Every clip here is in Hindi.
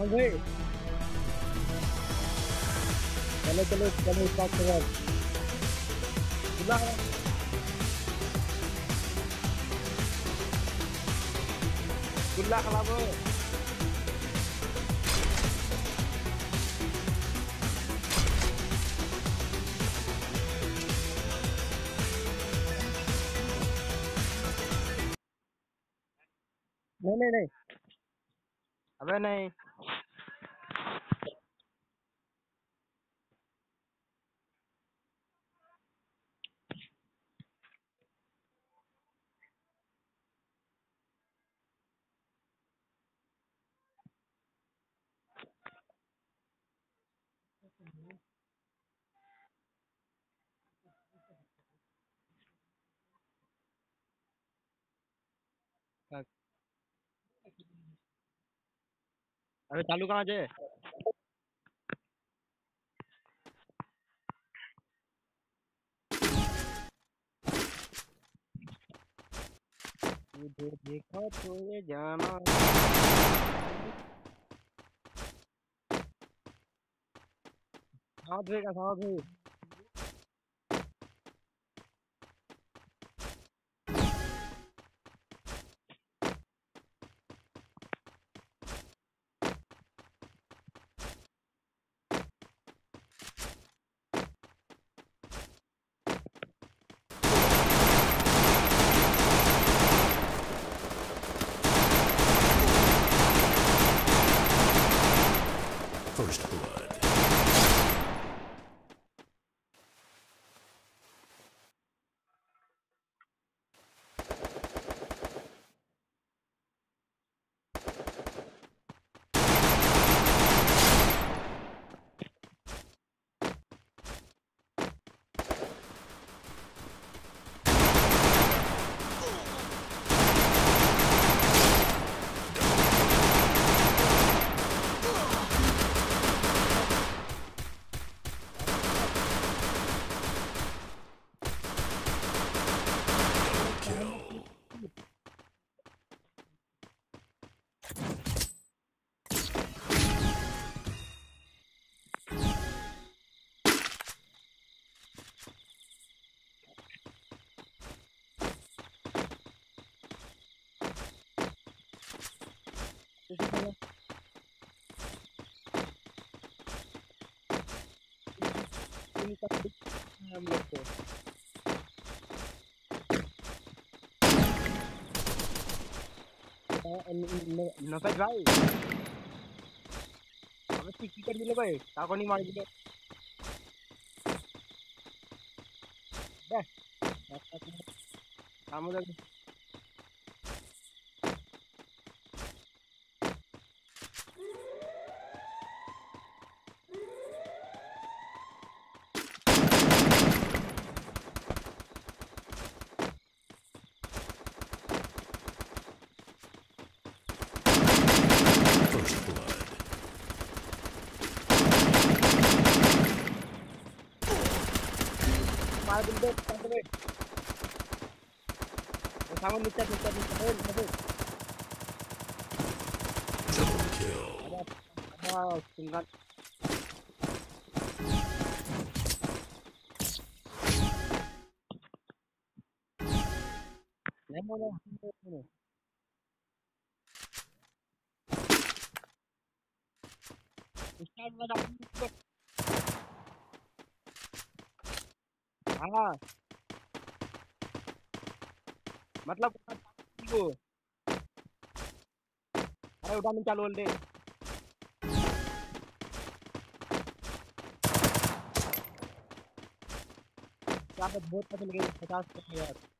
हाँ भाई। चलो चलो चलो स्टार्ट करो। खुला है खुला खराब हो नहीं नहीं। ở bên này Thank you. अरे चालू कहाँ जे मुझे देखा तो ये जाना। साथ का साथ First blood. Se sí, sí, sí, sí. ah, muerto. Eh, eh, me, me... No se va. A ver si quita el güey. Está con mi ¿Qué? Vamos a ver. मार बिल दे कर दे वो सामान नीचे नीचे नीचे होल होल वाओ सिंगल नहीं मोने नहीं Start with a हाँ। मतलब को अरे उठाने चालू बोल दे बहुत पसंद गई पचास यार।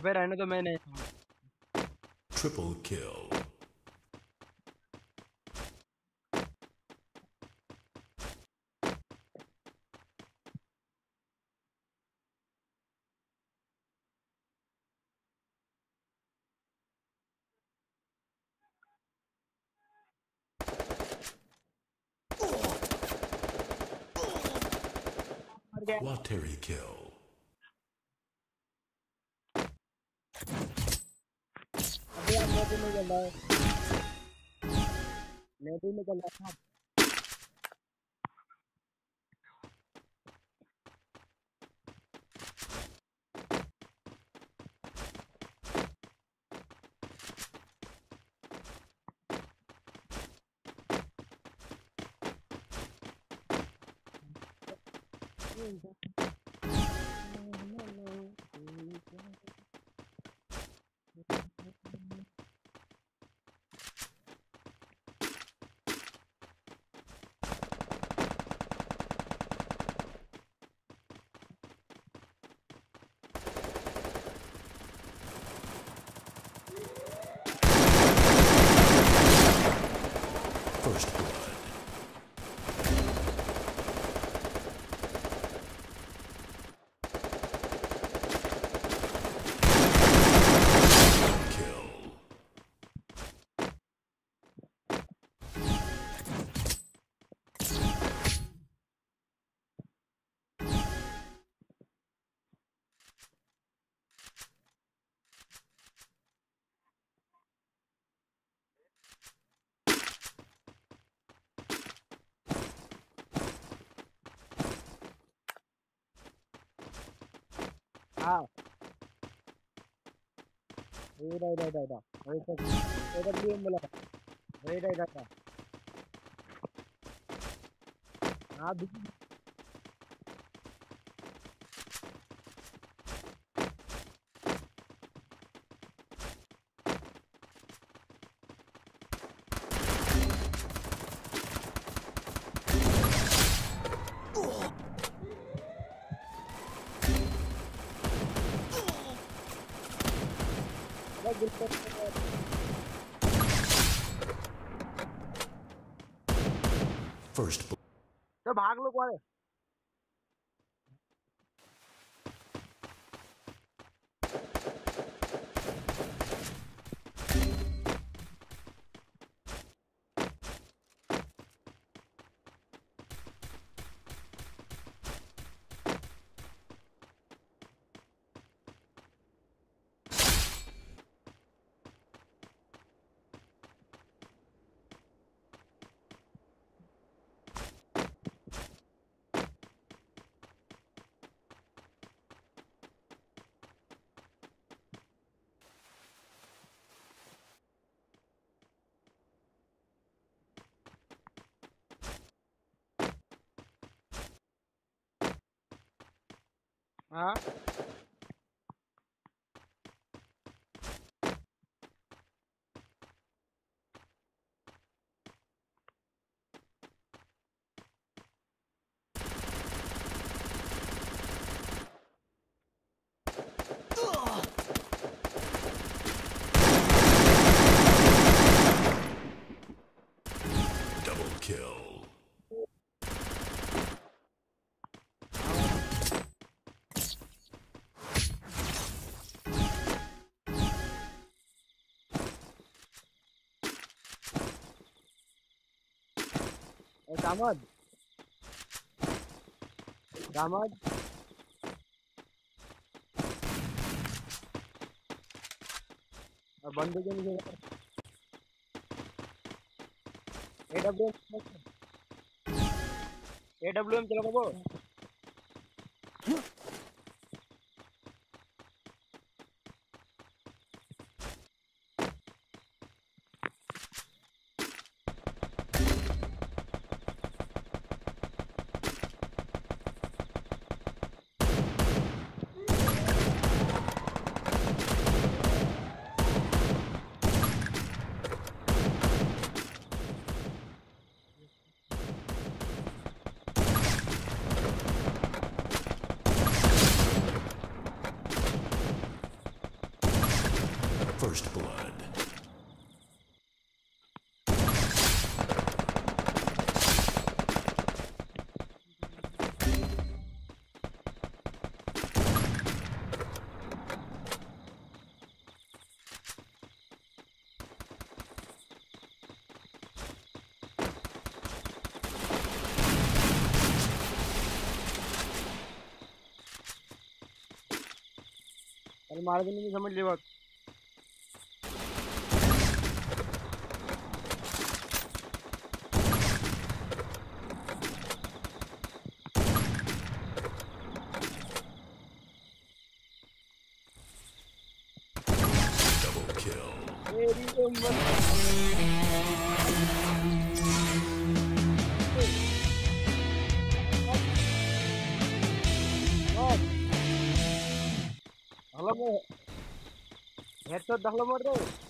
bet I. Triple kill. Watery kill. ka lau. Nē me ka lau kāp. हाँ ये रहा रहा रहा रहा वही तो एडब्ल्यूएम बोला था वही रहा रहा First. তো ভাগলো পরে Huh? दामाद दामाद बंदूक नीचे एडब्ल्यूएम एडब्ल्यूएम चलो वो देने की समझ ले बात Double kill. तेरी उम्र झालं